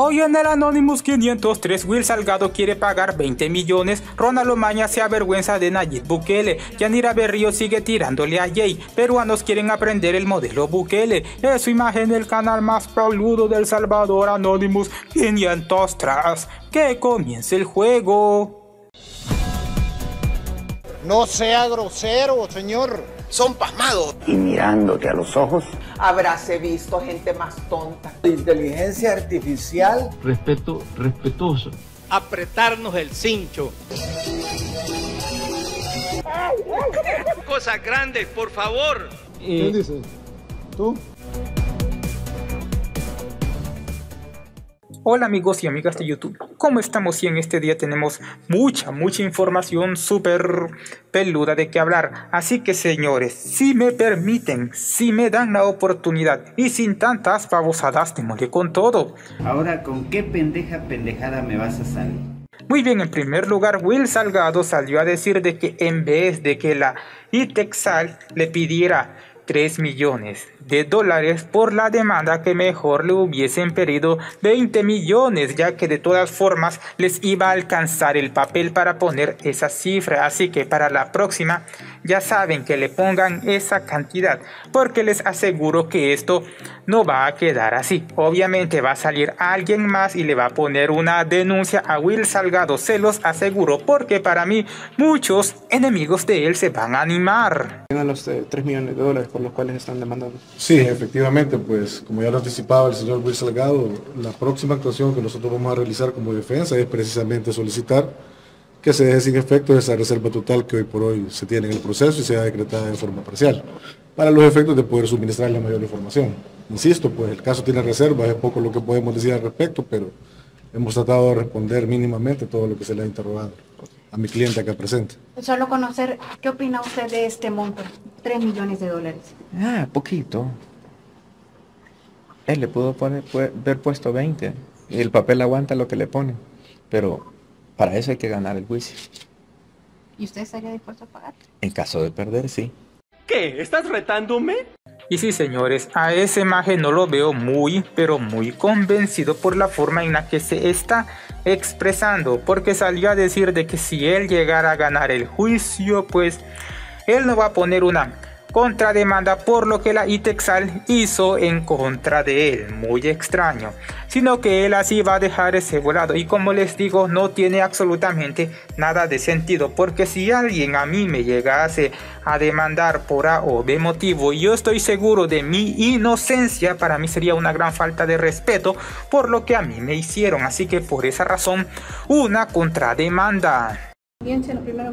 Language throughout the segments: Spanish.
Hoy en el Anonymous 503, Will Salgado quiere pagar 20 millones, Ronald Omaña se avergüenza de Nayib Bukele, Yanira Berrío sigue tirándole a Jay, peruanos quieren aprender el modelo Bukele, es su imagen del canal más peludo del Salvador Anonymous. 503, que comience el juego. No sea grosero, señor son pasmados. Y mirándote a los ojos. Habráse visto gente más tonta. Inteligencia artificial. Respeto respetuoso. Apretarnos el cincho. Cosas grandes, por favor. ¿Qué dices? ¿Tú? Hola amigos y amigas de YouTube, ¿cómo estamos? Y en este día tenemos mucha, mucha información súper peluda de qué hablar. Así que señores, si me permiten, si me dan la oportunidad y sin tantas babosadas, démosle con todo. Ahora, ¿con qué pendeja pendejada me vas a salir? Muy bien, en primer lugar, Will Salgado salió a decir de que en vez de que la ITEXAL le pidiera 3 millones de dólares por la demanda que mejor le hubiesen pedido 20 millones ya que de todas formas les iba a alcanzar el papel para poner esa cifra. Así que para la próxima ya saben que le pongan esa cantidad porque les aseguro que esto no va a quedar así. Obviamente va a salir alguien más y le va a poner una denuncia a Will Salgado se los aseguro porque para mí muchos enemigos de él se van a animar. Los 3 eh, millones de dólares los cuales están demandando Sí, efectivamente, pues como ya lo anticipaba el señor Luis Salgado, la próxima actuación que nosotros vamos a realizar como defensa es precisamente solicitar que se deje sin efecto esa reserva total que hoy por hoy se tiene en el proceso y sea decretada en forma parcial, para los efectos de poder suministrarle mayor información. Insisto, pues el caso tiene reserva, es poco lo que podemos decir al respecto, pero hemos tratado de responder mínimamente todo lo que se le ha interrogado a mi cliente acá presente. Solo conocer, ¿qué opina usted de este monto? 3 millones de dólares. Ah, poquito. Él le pudo poner, haber puesto 20. Y el papel aguanta lo que le pone. Pero para eso hay que ganar el juicio. ¿Y usted estaría dispuesto a pagar? En caso de perder, sí. ¿Qué? ¿Estás retándome? Y sí, señores, a ese imagen no lo veo muy, pero muy convencido por la forma en la que se está expresando, porque salió a decir de que si él llegara a ganar el juicio, pues él no va a poner una contrademanda por lo que la ITEXAL hizo en contra de él, muy extraño, sino que él así va a dejar ese volado. Y como les digo no tiene absolutamente nada de sentido porque si alguien a mí me llegase a demandar por A o B motivo y yo estoy seguro de mi inocencia, para mí sería una gran falta de respeto por lo que a mí me hicieron, así que por esa razón una contrademanda.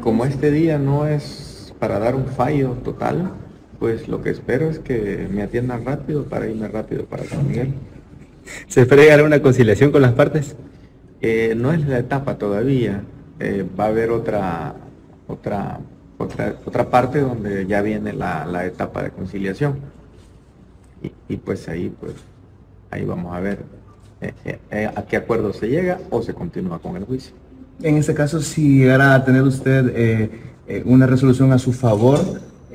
Como este día no es para dar un fallo total, pues lo que espero es que me atiendan rápido para irme rápido para San Miguel. ¿Se espera llegar a una conciliación con las partes? Eh, no es la etapa todavía. Eh, va a haber otra, otra, otra, otra parte donde ya viene la, etapa de conciliación. Y, pues ahí, pues, ahí vamos a ver eh, a qué acuerdo se llega o se continúa con el juicio. En este caso, si llegara a tener usted una resolución a su favor,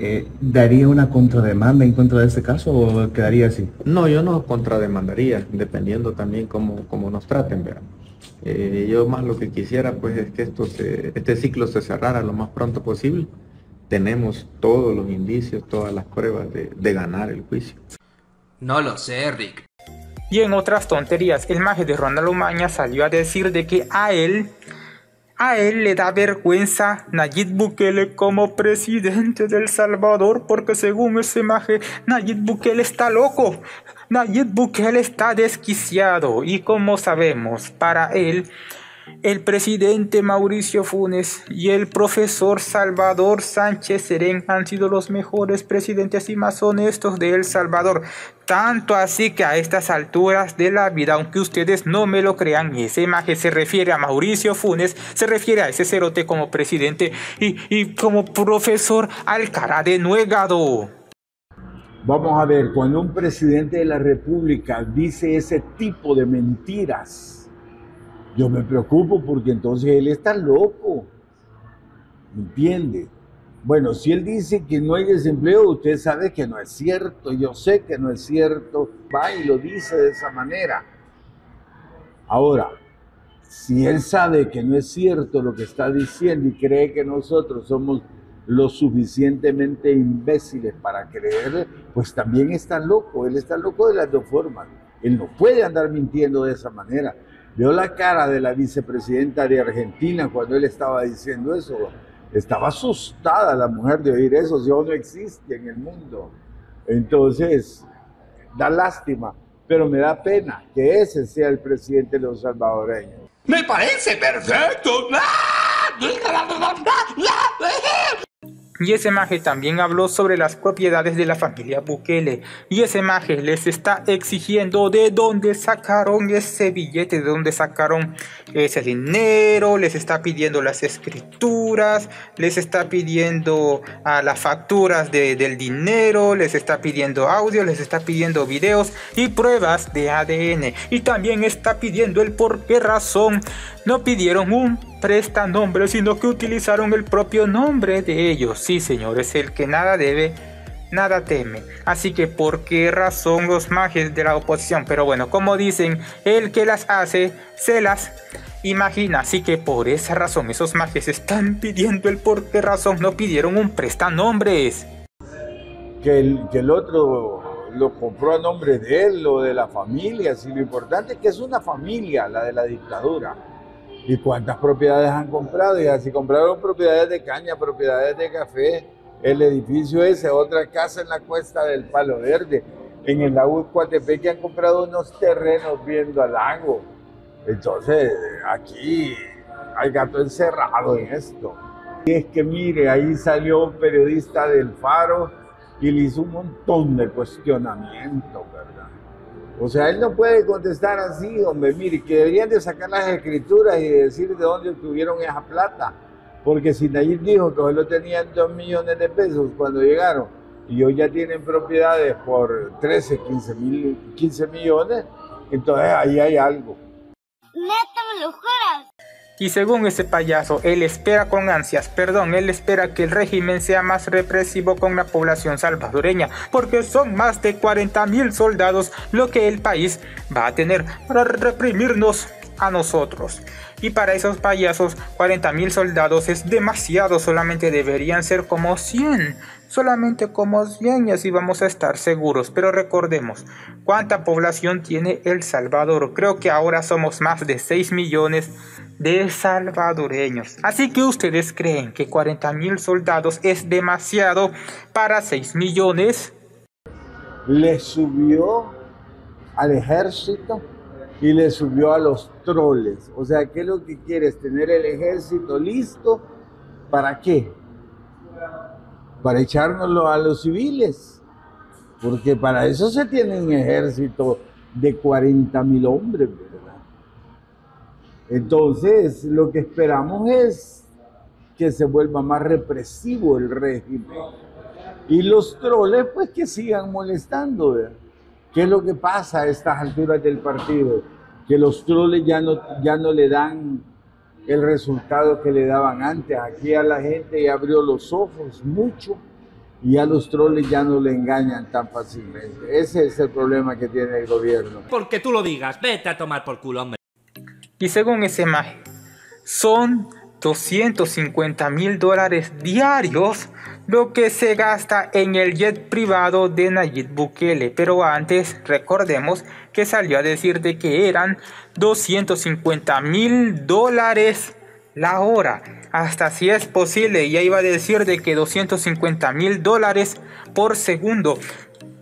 eh, ¿daría una contrademanda en contra de este caso o quedaría así? No, yo no contrademandaría, dependiendo también cómo, cómo nos traten. Eh, yo más lo que quisiera pues es que esto este ciclo se cerrara lo más pronto posible. Tenemos todos los indicios, todas las pruebas de, de ganar el juicio. No lo sé, Rick. Y en otras tonterías, el maje de Ronald Umaña salió a decir de que a él a él le da vergüenza Nayib Bukele como presidente del Salvador porque según ese maje Nayib Bukele está loco. Nayib Bukele está desquiciado y como sabemos, para él el presidente Mauricio Funes y el profesor Salvador Sánchez Serén han sido los mejores presidentes y más honestos de El Salvador. Tanto así que a estas alturas de la vida, aunque ustedes no me lo crean, esa imagen se refiere a Mauricio Funes, se refiere a ese cerote como presidente y, y como profesor al cara de nuegado. Vamos a ver, cuando un presidente de la República dice ese tipo de mentiras, yo me preocupo porque entonces él está loco. ¿Me entiende? Bueno, si él dice que no hay desempleo, usted sabe que no es cierto. Yo sé que no es cierto. Va y lo dice de esa manera. Ahora, si él sabe que no es cierto lo que está diciendo y cree que nosotros somos lo suficientemente imbéciles para creerle, pues también está loco. Él está loco de las dos formas. Él no puede andar mintiendo de esa manera. Veo la cara de la vicepresidenta de Argentina cuando él estaba diciendo eso. Estaba asustada la mujer de oír eso, si no existe en el mundo. Entonces, da lástima, pero me da pena que ese sea el presidente de los salvadoreños. Me parece perfecto. Y ese maje también habló sobre las propiedades de la familia Bukele. Y ese maje les está exigiendo de dónde sacaron ese billete, de dónde sacaron ese dinero, les está pidiendo las escrituras, les está pidiendo a las facturas del dinero, les está pidiendo audio, les está pidiendo videos y pruebas de ADN. Y también está pidiendo el por qué razón no pidieron un prestanombre, sino que utilizaron el propio nombre de ellos. Sí, señores, el que nada debe, nada teme. Así que, ¿por qué razón los mages de la oposición? Pero bueno, como dicen, el que las hace, se las imagina. Así que por esa razón, esos mages están pidiendo el por qué razón no pidieron un prestanombres. Que el, que el otro lo compró a nombre de él o de la familia. Si lo importante es que es una familia, la de la dictadura. ¿Y cuántas propiedades han comprado? Y así compraron propiedades de caña, propiedades de café, el edificio ese, otra casa en la cuesta del Palo Verde, en el lago Cuatepeque han comprado unos terrenos viendo al lago. Entonces, aquí hay gato encerrado en esto. Y es que mire, ahí salió un periodista del Faro y le hizo un montón de cuestionamientos, ¿verdad? O sea, él no puede contestar así, hombre, mire, que deberían de sacar las escrituras y decir de dónde obtuvieron esa plata. Porque si Nayib dijo que solo tenían 2 millones de pesos cuando llegaron y hoy ya tienen propiedades por 13, 15, mil, 15 millones, entonces ahí hay algo. Neta, me lo juras. Y según ese payaso, él espera con ansias, perdón, él espera que el régimen sea más represivo con la población salvadoreña, porque son más de 40 mil soldados lo que el país va a tener para reprimirnos a nosotros. Y para esos payasos, 40 mil soldados es demasiado, solamente deberían ser como 100, solamente como 100 y vamos a estar seguros. Pero recordemos, ¿cuánta población tiene El Salvador? Creo que ahora somos más de 6 millones de salvadoreños. Así que ustedes creen que 40 mil soldados es demasiado para 6 millones. Le subió al ejército y le subió a los troles. O sea, ¿qué es lo que quiere? Es tener el ejército listo. ¿Para qué? Para echárnoslo a los civiles. Porque para eso se tiene un ejército de 40 mil hombres, ¿verdad? Entonces, lo que esperamos es que se vuelva más represivo el régimen. Y los troles, pues que sigan molestando, ¿verdad? ¿Qué es lo que pasa a estas alturas del partido? Que los troles ya no, ya no le dan el resultado que le daban antes. Aquí a la gente ya abrió los ojos mucho y a los troles ya no le engañan tan fácilmente. Ese es el problema que tiene el gobierno. Porque tú lo digas, vete a tomar por culo, hombre. Y según ese maje, son 250 mil dólares diarios lo que se gasta en el jet privado de Nayib Bukele. Pero antes recordemos que salió a decir de que eran 250 mil dólares la hora. Hasta si es posible, ya iba a decir de que 250 mil dólares por segundo.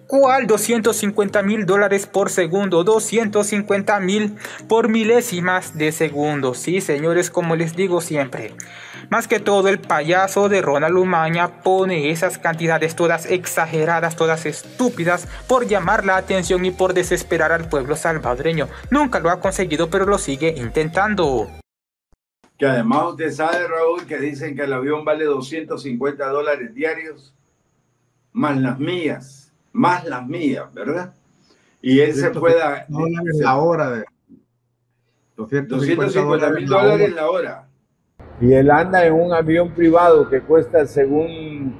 ¿Cuál 250 mil dólares por segundo? 250 mil por milésimas de segundo. Sí, señores, como les digo siempre. Más que todo, el payaso de Ronald Umaña pone esas cantidades todas exageradas, todas estúpidas, por llamar la atención y por desesperar al pueblo salvadoreño. Nunca lo ha conseguido, pero lo sigue intentando. Que además usted sabe, Raúl, que dicen que el avión vale 250 dólares diarios, más las mías más las mías, ¿verdad? Y él se pueda... Dólares la hora de... 250 mil dólares la hora. Y él anda en un avión privado que cuesta, según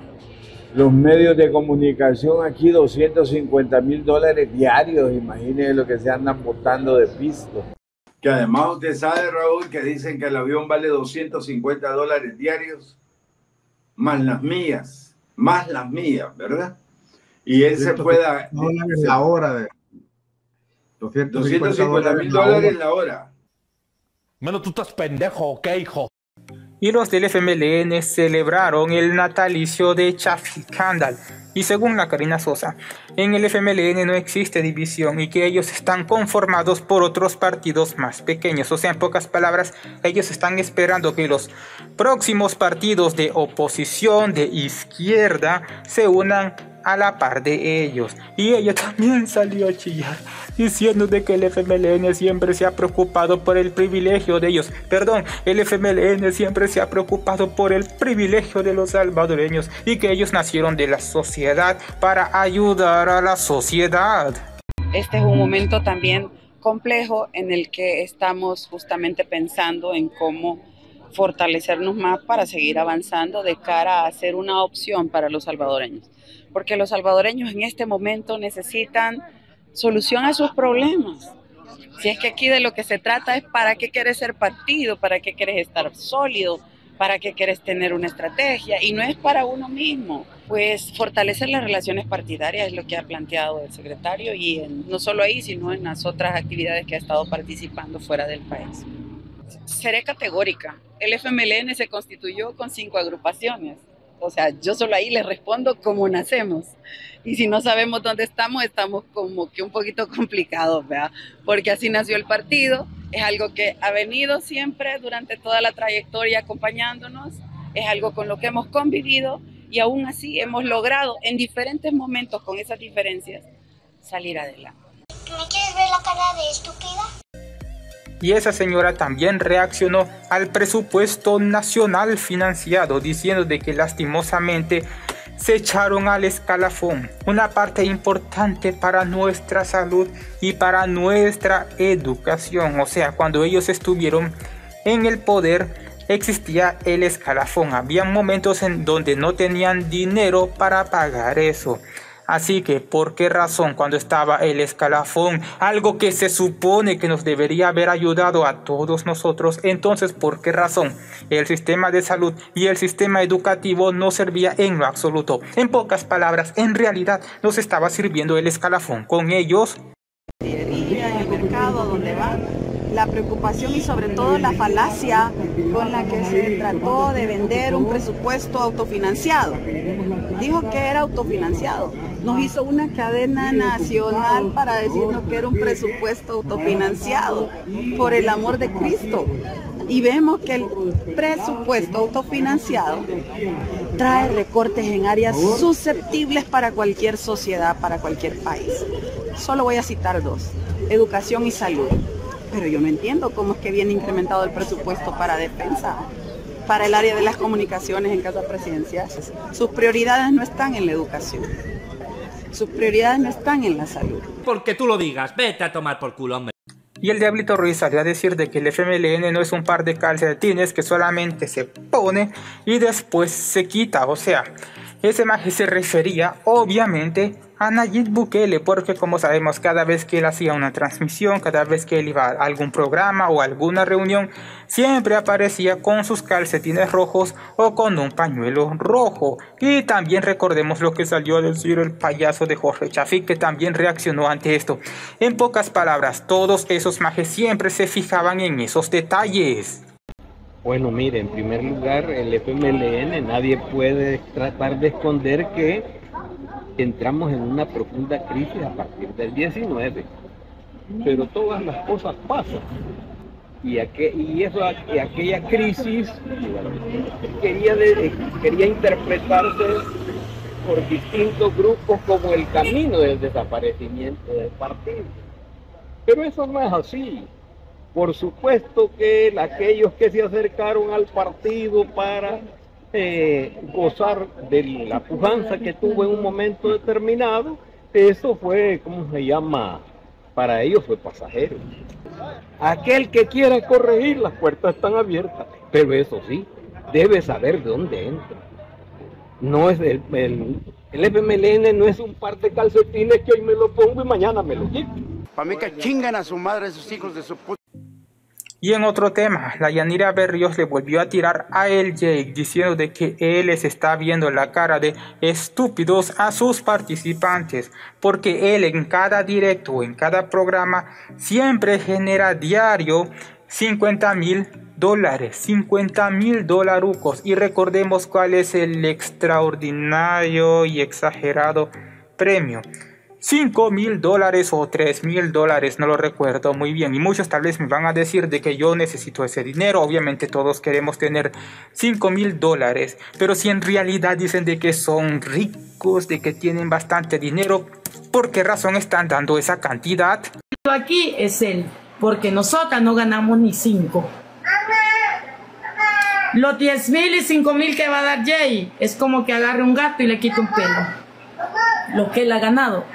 los medios de comunicación aquí, 250 mil dólares diarios. Imagínense lo que se andan botando de pisto. Que además usted sabe, Raúl, que dicen que el avión vale 250 dólares diarios, más las mías, más las mías, ¿verdad? Y él se pueda... Dólares la hora de... 250 mil dólares la hora. Menos tú estás pendejo, ¿ok, hijo? y los del FMLN celebraron el natalicio de Chaffee Candal. Y según la Karina Sosa, en el FMLN no existe división y que ellos están conformados por otros partidos más pequeños. O sea, en pocas palabras, ellos están esperando que los próximos partidos de oposición de izquierda se unan a la par de ellos. Y ella también salió a chillar, diciendo de que el FMLN siempre se ha preocupado por el privilegio de ellos. Perdón, el FMLN siempre se ha preocupado por el privilegio de los salvadoreños y que ellos nacieron de la sociedad para ayudar a la sociedad. Este es un momento también complejo en el que estamos justamente pensando en cómo fortalecernos más para seguir avanzando de cara a ser una opción para los salvadoreños porque los salvadoreños en este momento necesitan solución a sus problemas. Si es que aquí de lo que se trata es para qué quieres ser partido, para qué quieres estar sólido, para qué quieres tener una estrategia y no es para uno mismo. Pues fortalecer las relaciones partidarias es lo que ha planteado el secretario y no solo ahí, sino en las otras actividades que ha estado participando fuera del país. Seré categórica. El FMLN se constituyó con cinco agrupaciones o sea, yo solo ahí les respondo cómo nacemos. Y si no sabemos dónde estamos, estamos como que un poquito complicados, ¿verdad? Porque así nació el partido, es algo que ha venido siempre durante toda la trayectoria acompañándonos, es algo con lo que hemos convivido y aún así hemos logrado en diferentes momentos con esas diferencias salir adelante. ¿Me quieres ver la cara de estúpida? Y esa señora también reaccionó al presupuesto nacional financiado diciendo de que lastimosamente se echaron al escalafón, una parte importante para nuestra salud y para nuestra educación. O sea, cuando ellos estuvieron en el poder existía el escalafón. Había momentos en donde no tenían dinero para pagar eso. Así que, ¿por qué razón cuando estaba el escalafón, algo que se supone que nos debería haber ayudado a todos nosotros, entonces, ¿por qué razón el sistema de salud y el sistema educativo no servía en lo absoluto? En pocas palabras, en realidad nos estaba sirviendo el escalafón con ellos. el mercado donde va la preocupación y sobre todo la falacia con la que se trató de vender un presupuesto autofinanciado. Dijo que era autofinanciado nos hizo una cadena nacional para decirnos que era un presupuesto autofinanciado por el amor de Cristo. Y vemos que el presupuesto autofinanciado trae recortes en áreas susceptibles para cualquier sociedad, para cualquier país. Solo voy a citar dos, educación y salud. Pero yo no entiendo cómo es que viene incrementado el presupuesto para defensa, para el área de las comunicaciones en casa presidencial. Sus prioridades no están en la educación. Sus prioridades no están en la salud. Porque tú lo digas, vete a tomar por culo, hombre. Y el Diablito Ruiz salió a decir de que el FMLN no es un par de calcetines que solamente se pone y después se quita. O sea, ese maje se refería obviamente a Nayib Bukele, porque como sabemos, cada vez que él hacía una transmisión, cada vez que él iba a algún programa o alguna reunión, siempre aparecía con sus calcetines rojos o con un pañuelo rojo. Y también recordemos lo que salió a decir el payaso de Jorge Chafik, que también reaccionó ante esto. En pocas palabras, todos esos majes siempre se fijaban en esos detalles. Bueno, mire, en primer lugar, el FMLN nadie puede tratar de esconder que entramos en una profunda crisis a partir del 19. Pero todas las cosas pasan. Y, eso, aquella crisis quería interpretarse por distintos grupos como el camino del desaparecimiento del partido. Pero eso no es así. Por supuesto que aquellos que se acercaron al partido para eh, gozar de la pujanza que tuvo en un momento determinado, eso fue, ¿cómo se llama? Para ellos fue pasajero. Aquel que quiera corregir, las puertas están abiertas, pero eso sí, debe saber de dónde entra. No es el, el, el FMLN no es un par de calcetines que hoy me lo pongo y mañana me lo quito. Para mí que chingan a su madre esos hijos de su puta. Y en otro tema, la Yanira Berrios le volvió a tirar a él Jake diciendo de que él les está viendo la cara de estúpidos a sus participantes, porque él en cada directo en cada programa siempre genera diario 50 mil dólares, 50 mil dolarucos. Y recordemos cuál es el extraordinario y exagerado premio. 5 mil dólares o 3 mil dólares, no lo recuerdo muy bien. Y muchos tal vez me van a decir de que yo necesito ese dinero. Obviamente todos queremos tener 5 mil dólares. Pero si en realidad dicen de que son ricos, de que tienen bastante dinero, ¿por qué razón están dando esa cantidad? Aquí es él, porque nosotras no ganamos ni 5. Los 10 mil y 5 mil que va a dar Jay es como que agarre un gato y le quite un pelo. Lo que él ha ganado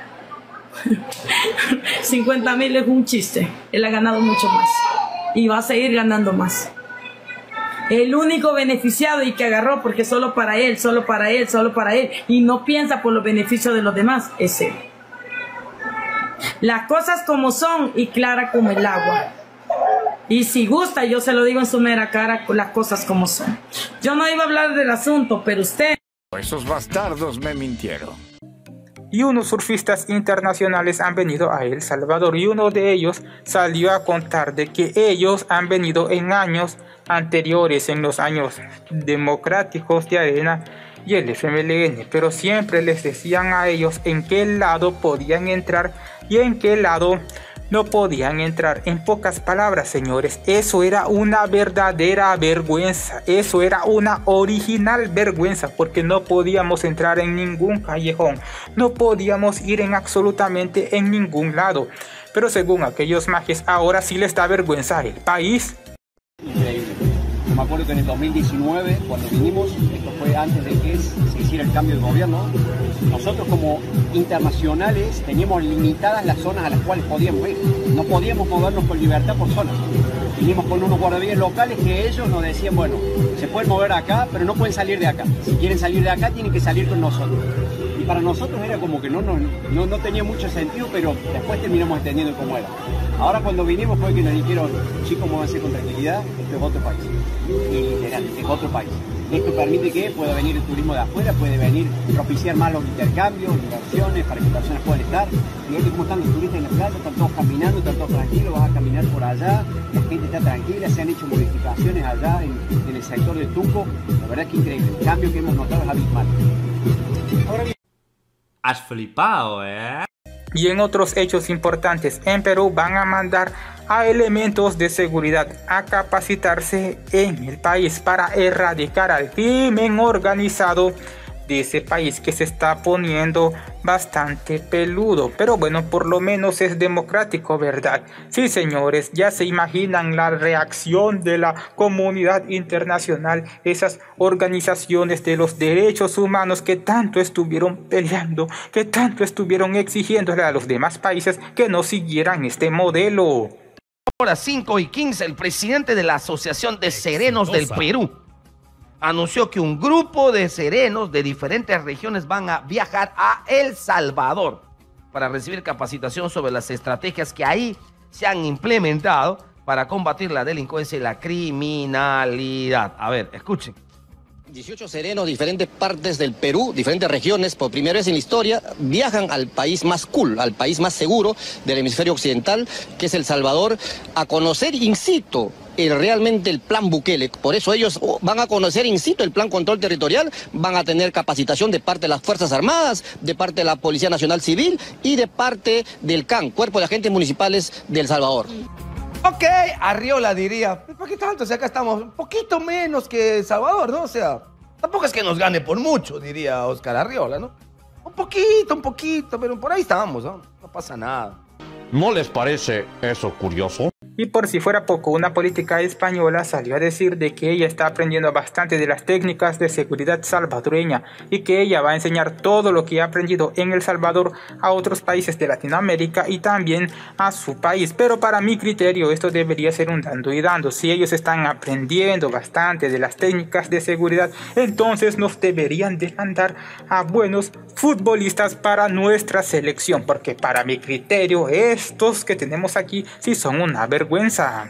50 mil es un chiste. Él ha ganado mucho más. Y va a seguir ganando más. El único beneficiado y que agarró porque solo para él, solo para él, solo para él. Y no piensa por los beneficios de los demás, es él. Las cosas como son y clara como el agua. Y si gusta, yo se lo digo en su mera cara, las cosas como son. Yo no iba a hablar del asunto, pero usted... Esos bastardos me mintieron y unos surfistas internacionales han venido a El Salvador y uno de ellos salió a contar de que ellos han venido en años anteriores, en los años democráticos de Arena y el FMLN, pero siempre les decían a ellos en qué lado podían entrar y en qué lado no podían entrar. En pocas palabras, señores, eso era una verdadera vergüenza. Eso era una original vergüenza porque no podíamos entrar en ningún callejón. No podíamos ir en absolutamente en ningún lado. Pero según aquellos magios, ahora sí les da vergüenza el país. Me acuerdo que en el 2019, cuando vinimos, esto fue antes de que se hiciera el cambio de gobierno, nosotros como internacionales teníamos limitadas las zonas a las cuales podíamos ir. No podíamos movernos con libertad por zonas. Vinimos con unos guardavidas locales que ellos nos decían, bueno, se pueden mover acá, pero no pueden salir de acá. Si quieren salir de acá, tienen que salir con nosotros. Y para nosotros era como que no, no, no, no tenía mucho sentido, pero después terminamos entendiendo cómo era. Ahora cuando vinimos fue que nos dijeron, chicos, muévanse con tranquilidad, esto es otro país. Y literal, es otro país. Esto permite que pueda venir el turismo de afuera, puede venir propiciar más los intercambios, inversiones, para que personas puedan estar. Fíjate cómo están los turistas en la playa, están todos caminando, están todos tranquilos, vas a caminar por allá, la gente está tranquila, se han hecho modificaciones allá en, el sector de Tuco. La verdad que increíble, el cambio que hemos notado es abismal. Has flipado, ¿eh? Y en otros hechos importantes, en Perú van a mandar a elementos de seguridad a capacitarse en el país para erradicar al crimen organizado de ese país que se está poniendo bastante peludo. Pero bueno, por lo menos es democrático, ¿verdad? Sí, señores, ya se imaginan la reacción de la comunidad internacional, esas organizaciones de los derechos humanos que tanto estuvieron peleando, que tanto estuvieron exigiéndole a los demás países que no siguieran este modelo. Ahora 5 y 15, el presidente de la Asociación de Serenos del Perú anunció que un grupo de serenos de diferentes regiones van a viajar a El Salvador para recibir capacitación sobre las estrategias que ahí se han implementado para combatir la delincuencia y la criminalidad. A ver, escuchen. 18 serenos, diferentes partes del Perú, diferentes regiones, por primera vez en la historia, viajan al país más cool, al país más seguro del hemisferio occidental, que es El Salvador, a conocer in situ el, realmente el plan Bukele. Por eso ellos oh, van a conocer in situ el plan control territorial, van a tener capacitación de parte de las Fuerzas Armadas, de parte de la Policía Nacional Civil y de parte del CAN, Cuerpo de Agentes Municipales de El Salvador. Ok, Arriola diría, ¿por qué tanto? O sea, acá estamos un poquito menos que Salvador, ¿no? O sea, tampoco es que nos gane por mucho, diría Oscar Arriola, ¿no? Un poquito, un poquito, pero por ahí estamos, ¿no? No pasa nada. ¿No les parece eso curioso? Y por si fuera poco, una política española salió a decir de que ella está aprendiendo bastante de las técnicas de seguridad salvadoreña y que ella va a enseñar todo lo que ha aprendido en El Salvador a otros países de Latinoamérica y también a su país. Pero para mi criterio esto debería ser un dando y dando. Si ellos están aprendiendo bastante de las técnicas de seguridad, entonces nos deberían demandar a buenos futbolistas para nuestra selección. Porque para mi criterio estos que tenemos aquí sí son una vergüenza vergüenza.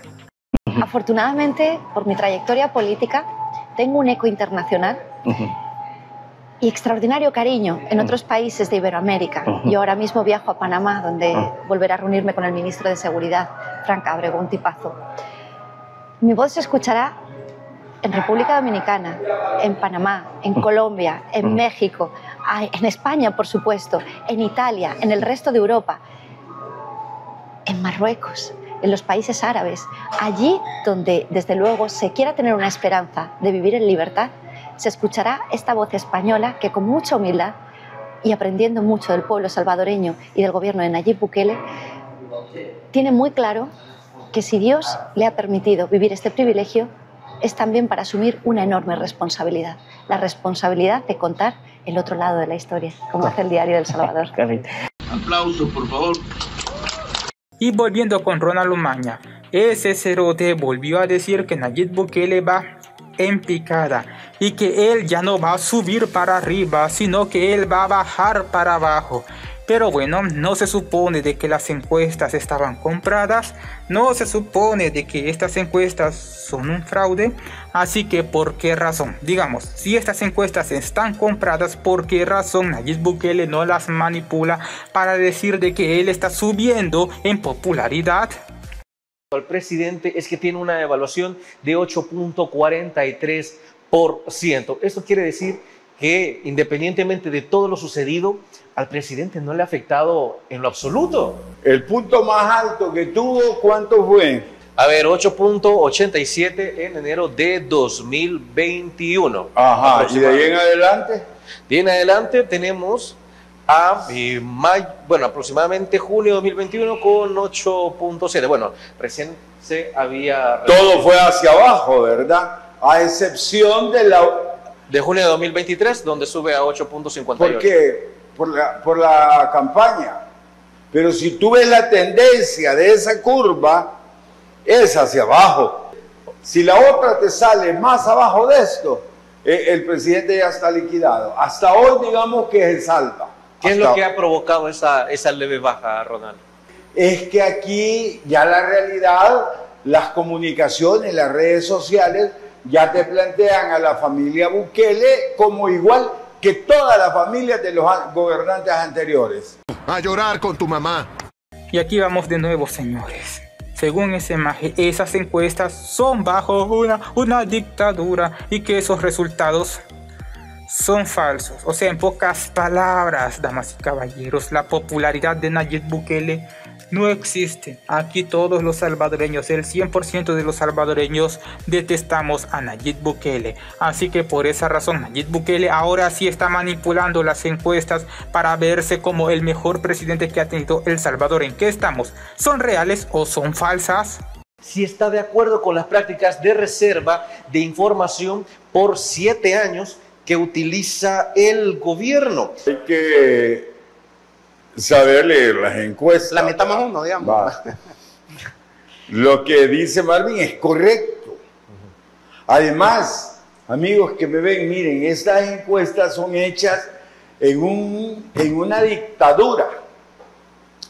Afortunadamente, por mi trayectoria política, tengo un eco internacional y extraordinario cariño en otros países de Iberoamérica. Yo ahora mismo viajo a Panamá, donde volveré a reunirme con el ministro de Seguridad, Frank Abrego, un tipazo. Mi voz se escuchará en República Dominicana, en Panamá, en Colombia, en México, ah, en España, por supuesto, en Italia, en el resto de Europa, en Marruecos, en los países árabes, allí donde desde luego se quiera tener una esperanza de vivir en libertad, se escuchará esta voz española que con mucha humildad y aprendiendo mucho del pueblo salvadoreño y del gobierno de Nayib Bukele, tiene muy claro que si Dios le ha permitido vivir este privilegio, es también para asumir una enorme responsabilidad, la responsabilidad de contar el otro lado de la historia, como hace el diario del Salvador. Aplauso, por favor. Y volviendo con Ronald Umaña, ese cerote volvió a decir que Nayib Bukele va en picada y que él ya no va a subir para arriba, sino que él va a bajar para abajo. Pero bueno, no se supone de que las encuestas estaban compradas, no se supone de que estas encuestas son un fraude, así que ¿por qué razón? Digamos, si estas encuestas están compradas, ¿por qué razón Nayib Bukele no las manipula para decir de que él está subiendo en popularidad? El presidente es que tiene una evaluación de 8.43%. Esto quiere decir que independientemente de todo lo sucedido, al presidente no le ha afectado en lo absoluto. El punto más alto que tuvo, ¿cuánto fue? A ver, 8.87 en enero de 2021. Ajá, ¿y de ahí en adelante? De ahí en adelante tenemos a eh, mayo, bueno, aproximadamente junio de 2021 con 8.7. Bueno, recién se había... Todo fue hacia abajo, ¿verdad? A excepción de la... De junio de 2023, donde sube a 8.58. ¿Por qué? Por la, por la campaña. Pero si tú ves la tendencia de esa curva, es hacia abajo. Si la otra te sale más abajo de esto, eh, el presidente ya está liquidado. Hasta hoy digamos que es el salva. ¿Qué es lo que ha provocado esa, esa leve baja, Ronald? Es que aquí ya la realidad, las comunicaciones, las redes sociales, ya te plantean a la familia Bukele como igual que toda la familia de los gobernantes anteriores. A llorar con tu mamá. Y aquí vamos de nuevo, señores. Según ese maje, esas encuestas son bajo una, una dictadura y que esos resultados son falsos. O sea, en pocas palabras, damas y caballeros, la popularidad de Nayib Bukele no existe. Aquí todos los salvadoreños, el 100% de los salvadoreños detestamos a Nayib Bukele. Así que por esa razón Nayib Bukele ahora sí está manipulando las encuestas para verse como el mejor presidente que ha tenido El Salvador. ¿En qué estamos? ¿Son reales o son falsas? Si está de acuerdo con las prácticas de reserva de información por siete años que utiliza el gobierno. Hay que saber leer las encuestas. La metamos uno, digamos. Va. Lo que dice Marvin es correcto. Además, amigos que me ven, miren, estas encuestas son hechas en, un, en una dictadura.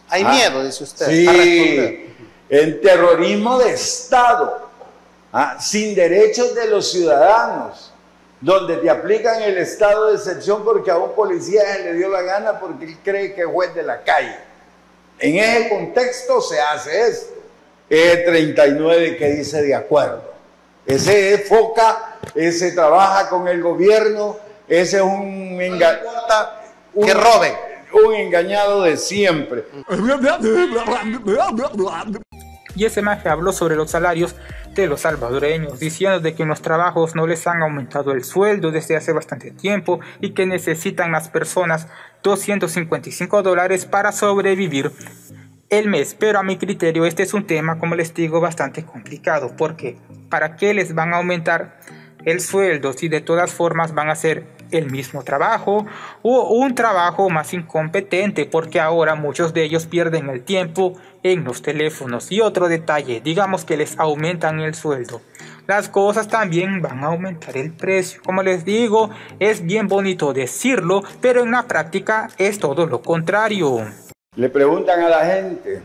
Hay Ah, miedo, dice usted. Sí, en terrorismo de Estado, ah, sin derechos de los ciudadanos, donde te aplican el estado de excepción porque a un policía se le dio la gana porque él cree que es juez de la calle. En ese contexto se hace esto. Es 39 que dice de acuerdo. Ese es foca, ese trabaja con el gobierno, ese es un enga- un- que roben. Un engañado de siempre. Y ese maje habló sobre los salarios los salvadoreños, diciendo de que los trabajos no les han aumentado el sueldo desde hace bastante tiempo y que necesitan las personas 255 dólares para sobrevivir el mes. Pero a mi criterio este es un tema, como les digo, bastante complicado, porque ¿para qué les van a aumentar el sueldo si de todas formas van a hacer el mismo trabajo o un trabajo más incompetente porque ahora muchos de ellos pierden el tiempo en los teléfonos y otro detalle digamos que les aumentan el sueldo las cosas también van a aumentar el precio como les digo es bien bonito decirlo pero en la práctica es todo lo contrario Le preguntan a la gente,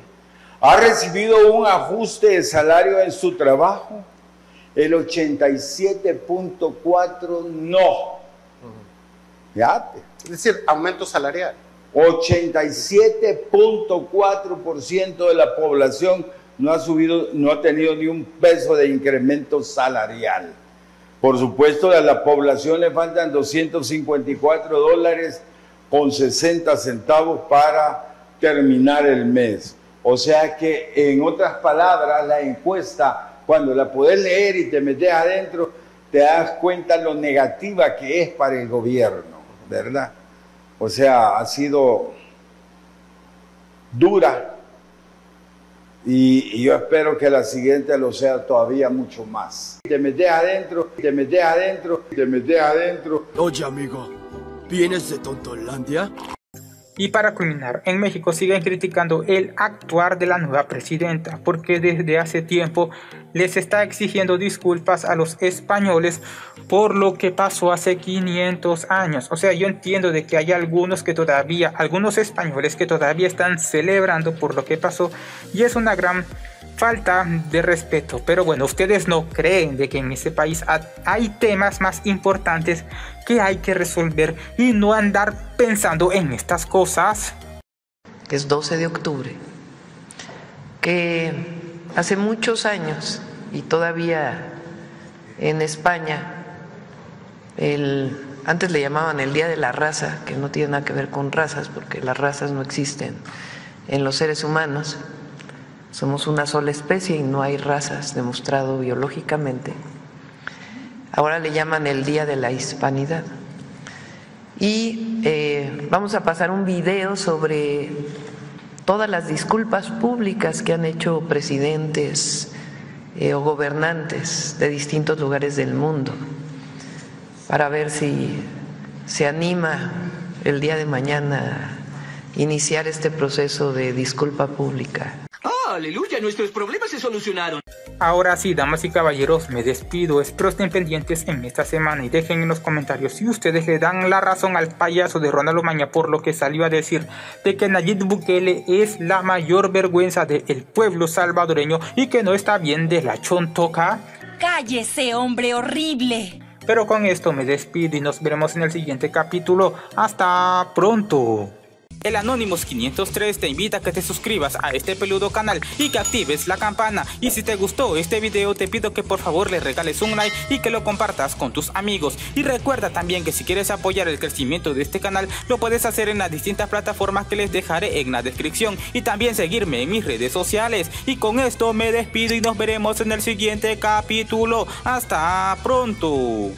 ¿Ha recibido un ajuste de salario en su trabajo? El 87.4 no. Fíjate. Es decir, aumento salarial. 87.4% de la población no ha subido, no ha tenido ni un peso de incremento salarial. Por supuesto, a la población le faltan 254 dólares con 60 centavos para terminar el mes. O sea que, en otras palabras, la encuesta, cuando la puedes leer y te metes adentro, te das cuenta lo negativa que es para el gobierno, ¿verdad? O sea, ha sido dura y, yo espero que la siguiente lo sea todavía mucho más. Te metes adentro, te metes adentro, te metes adentro. Oye, amigo, ¿vienes de Tontolandia? Y para culminar, en México siguen criticando el actuar de la nueva presidenta porque desde hace tiempo les está exigiendo disculpas a los españoles por lo que pasó hace 500 años. O sea, yo entiendo de que hay algunos que todavía, algunos españoles que todavía están celebrando por lo que pasó y es una gran falta de respeto. Pero bueno, ustedes no creen de que en ese país hay temas más importantes que hay que resolver y no andar pensando en estas cosas. Es 12 de octubre, que hace muchos años y todavía en España, el, antes le llamaban el Día de la Raza, que no tiene nada que ver con razas, porque las razas no existen en los seres humanos somos una sola especie y no hay razas demostrado biológicamente. Ahora le llaman el Día de la Hispanidad. Y eh, vamos a pasar un video sobre todas las disculpas públicas que han hecho presidentes eh, o gobernantes de distintos lugares del mundo para ver si se anima el día de mañana iniciar este proceso de disculpa pública. ¡Aleluya! Nuestros problemas se solucionaron. Ahora sí, damas y caballeros, me despido. Espero estén pendientes en esta semana y dejen en los comentarios si ustedes le dan la razón al payaso de Ronald Maña por lo que salió a decir de que Nayib Bukele es la mayor vergüenza del pueblo salvadoreño y que no está bien de la chontoca. ¡Cállese, hombre horrible! Pero con esto me despido y nos veremos en el siguiente capítulo. Hasta pronto. El Anonymous 503 te invita a que te suscribas a este peludo canal y que actives la campana. Y si te gustó este video te pido que por favor le regales un like y que lo compartas con tus amigos. Y recuerda también que si quieres apoyar el crecimiento de este canal lo puedes hacer en las distintas plataformas que les dejaré en la descripción. Y también seguirme en mis redes sociales. Y con esto me despido y nos veremos en el siguiente capítulo. Hasta pronto.